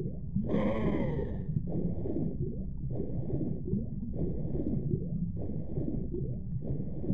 Thank you.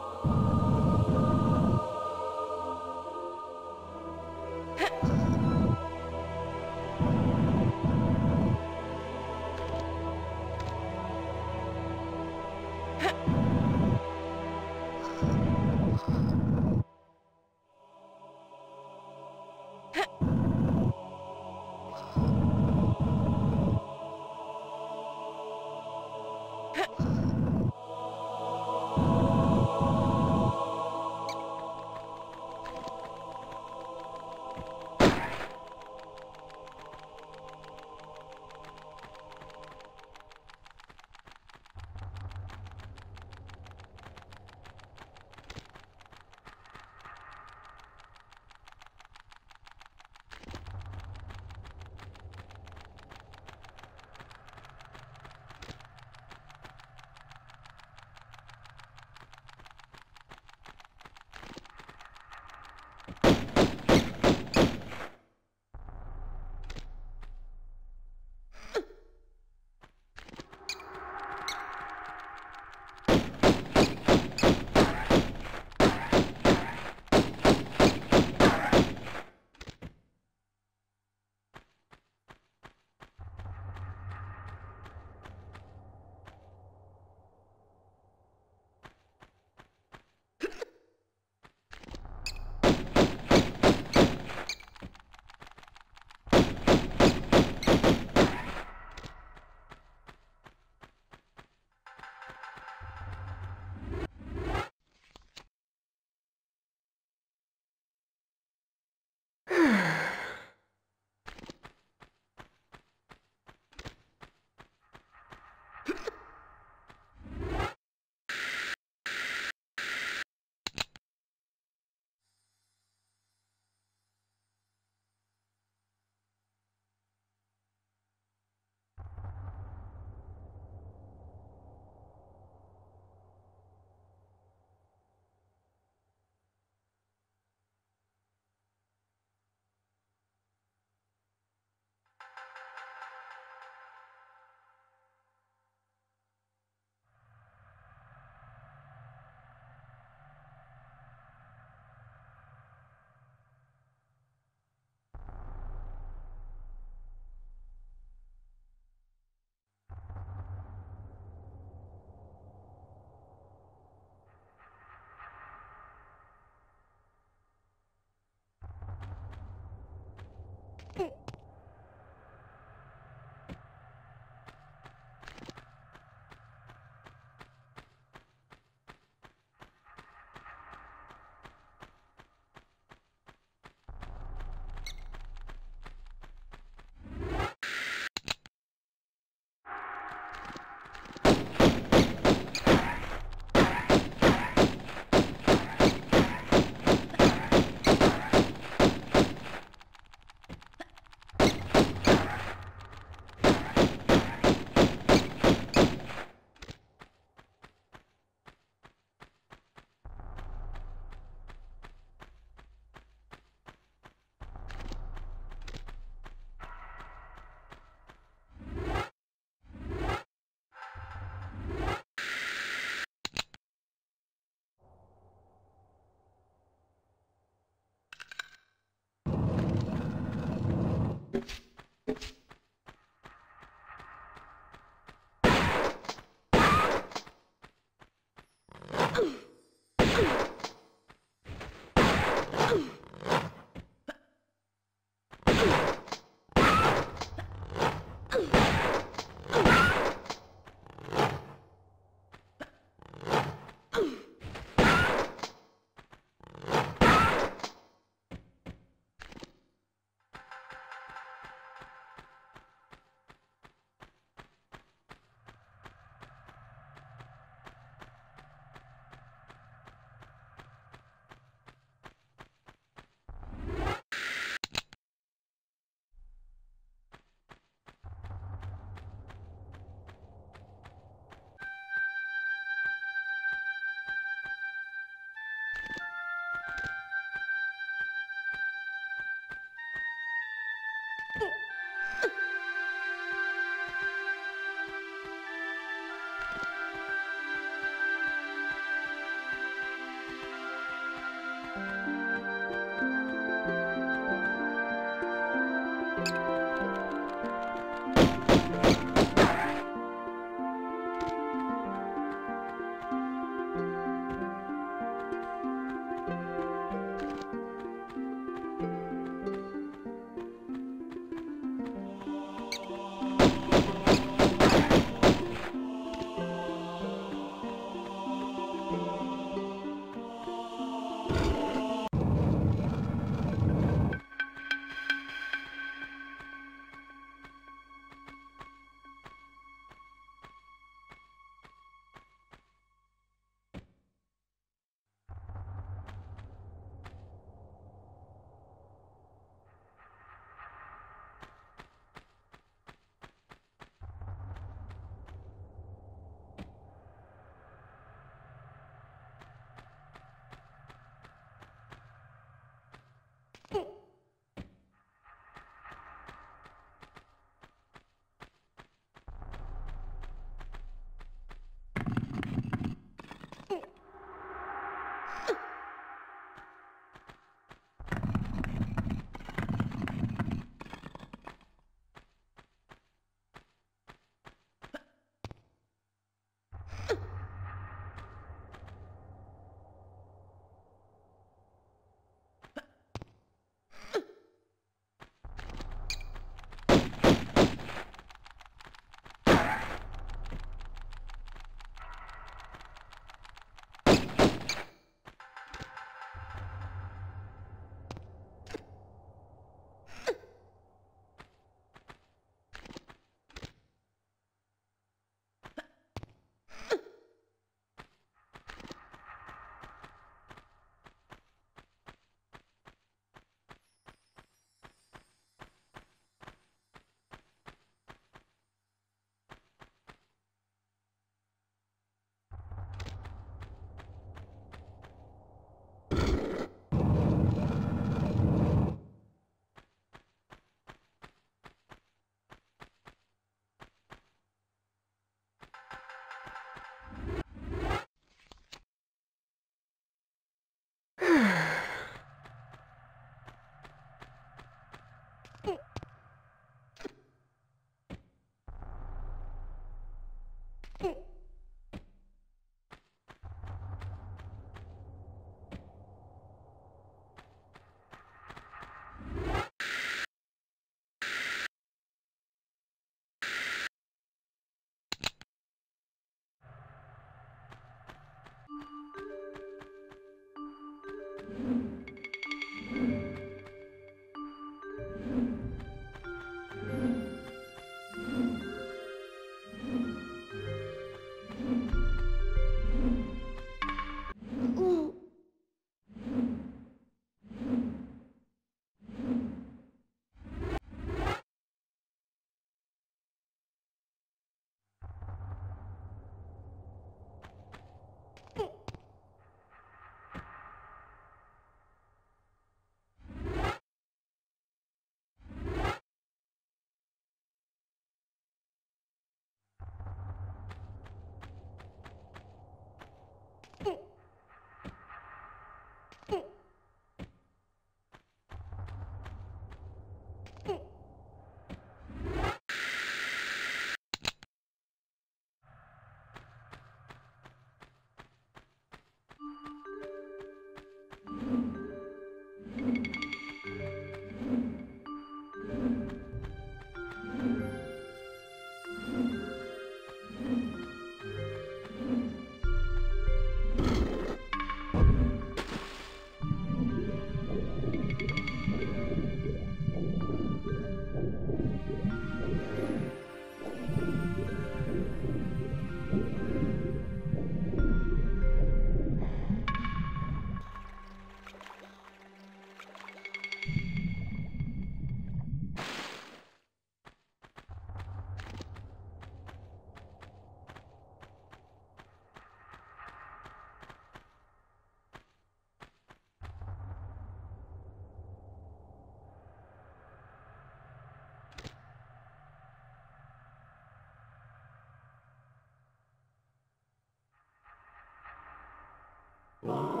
Oh.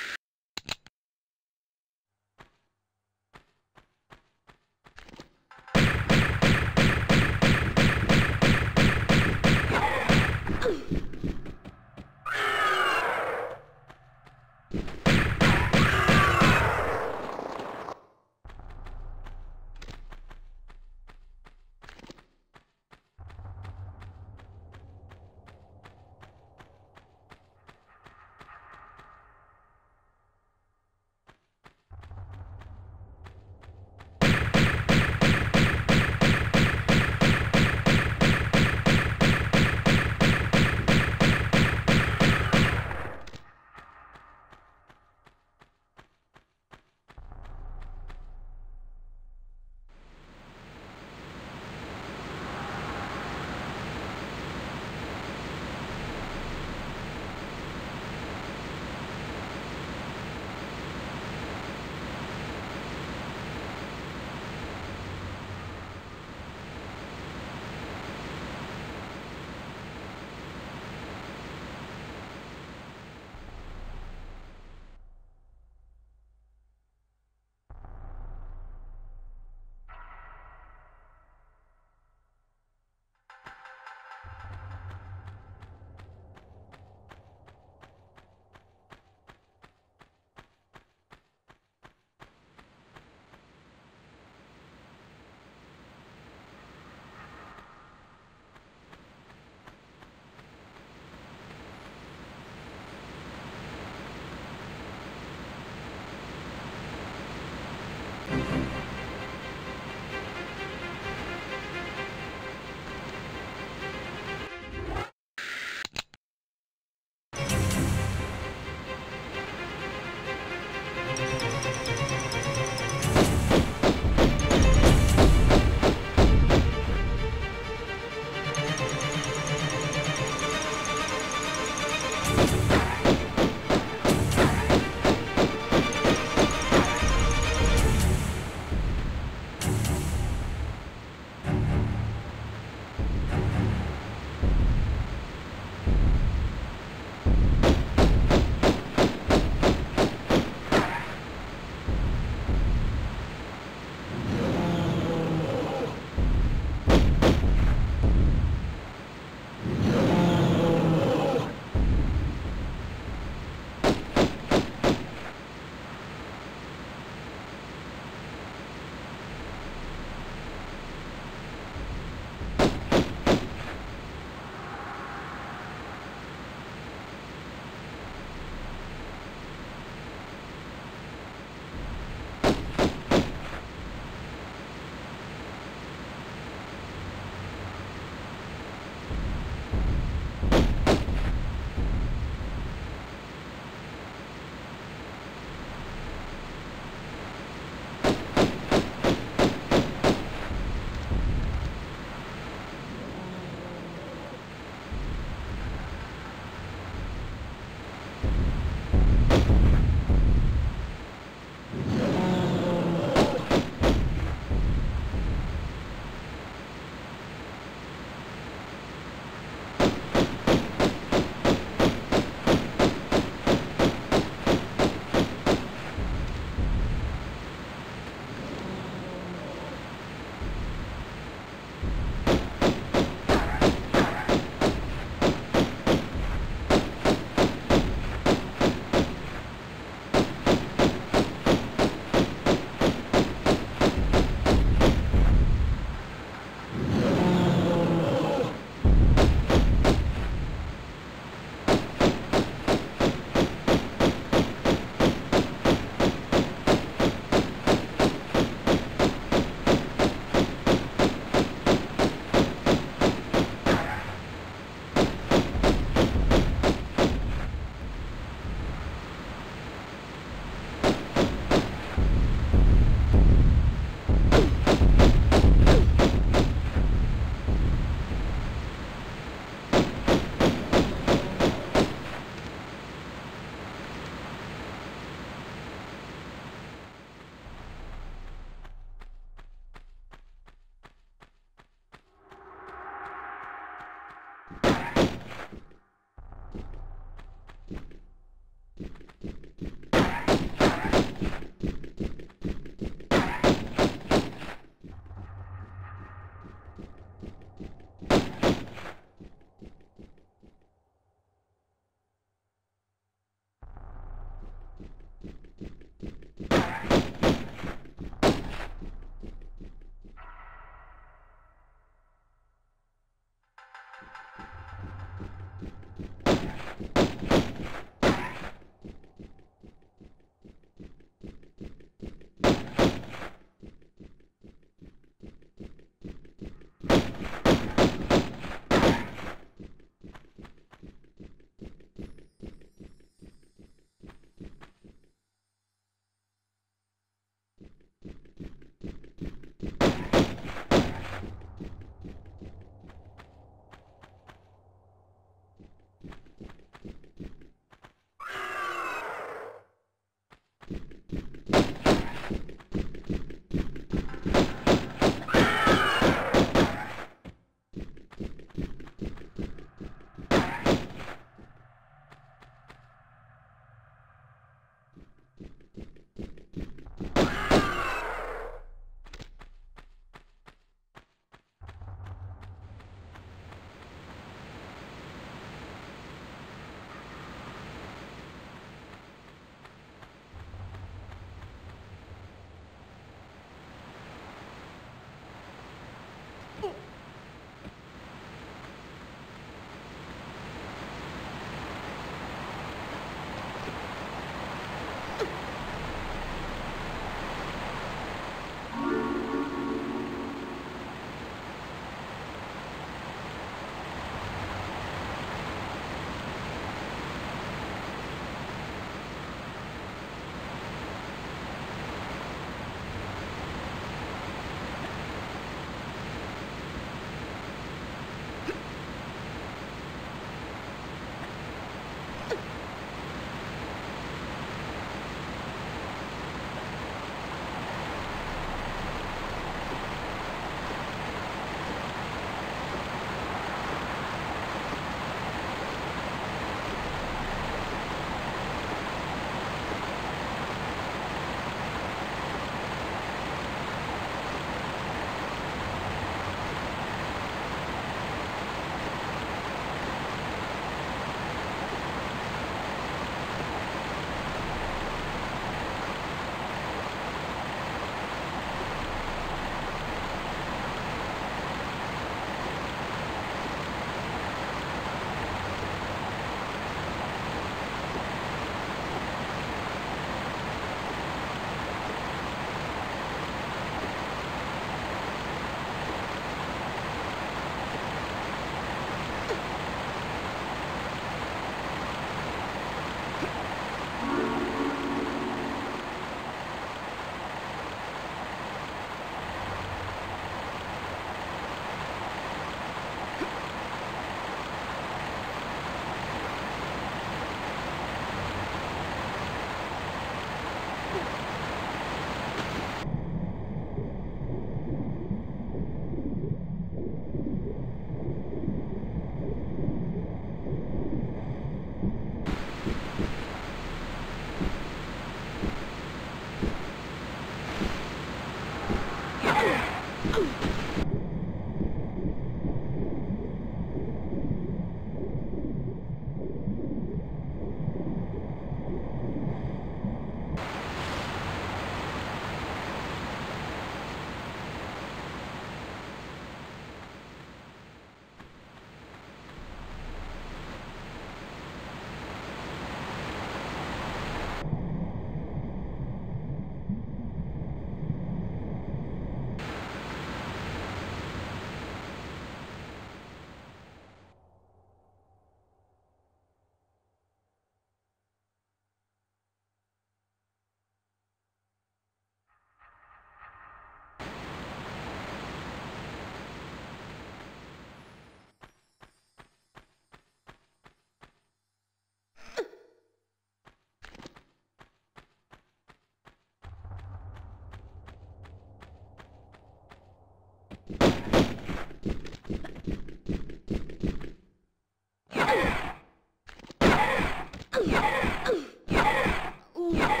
Ooh.